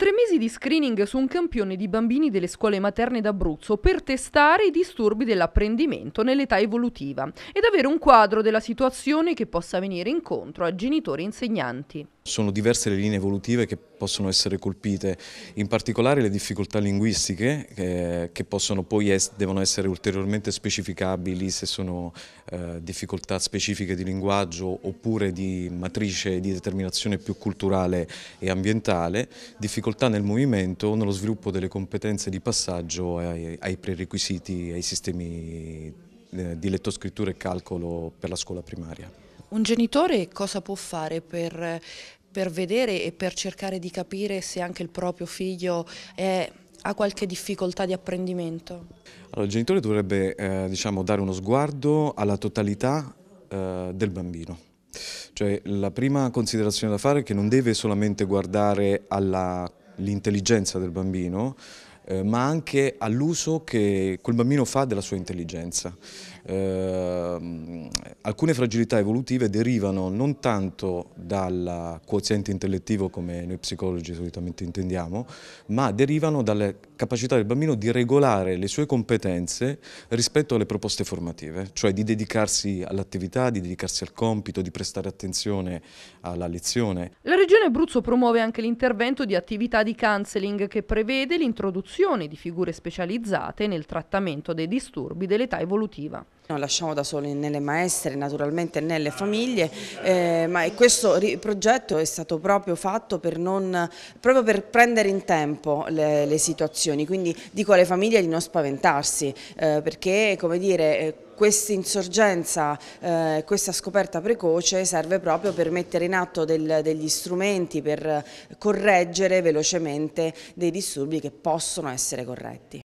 Tre mesi di screening su un campione di bambini delle scuole materne d'Abruzzo per testare i disturbi dell'apprendimento nell'età evolutiva ed avere un quadro della situazione che possa venire incontro a genitori e insegnanti. Sono diverse le linee evolutive che possono essere colpite, in particolare le difficoltà linguistiche eh, che possono poi es devono essere ulteriormente specificabili se sono eh, difficoltà specifiche di linguaggio oppure di matrice di determinazione più culturale e ambientale, difficoltà nel movimento o nello sviluppo delle competenze di passaggio ai, ai prerequisiti, ai sistemi eh, di lettoscrittura e calcolo per la scuola primaria. Un genitore cosa può fare per, per vedere e per cercare di capire se anche il proprio figlio è, ha qualche difficoltà di apprendimento? Allora, il genitore dovrebbe eh, diciamo, dare uno sguardo alla totalità eh, del bambino. Cioè, la prima considerazione da fare è che non deve solamente guardare all'intelligenza del bambino, eh, ma anche all'uso che quel bambino fa della sua intelligenza. Eh, alcune fragilità evolutive derivano non tanto dal quoziente intellettivo come noi psicologi solitamente intendiamo, ma derivano dalle capacità del bambino di regolare le sue competenze rispetto alle proposte formative, cioè di dedicarsi all'attività, di dedicarsi al compito, di prestare attenzione alla lezione. La Regione Abruzzo promuove anche l'intervento di attività di counseling che prevede l'introduzione di figure specializzate nel trattamento dei disturbi dell'età evolutiva. Non lasciamo da soli nelle maestre, naturalmente nelle famiglie, eh, ma questo progetto è stato proprio fatto per, non, proprio per prendere in tempo le, le, situazioni, quindi dico alle famiglie di non spaventarsi, eh, perché come dire eh, questa insorgenza, eh, questa scoperta precoce serve proprio per mettere in atto del, degli strumenti per correggere velocemente dei disturbi che possono essere corretti.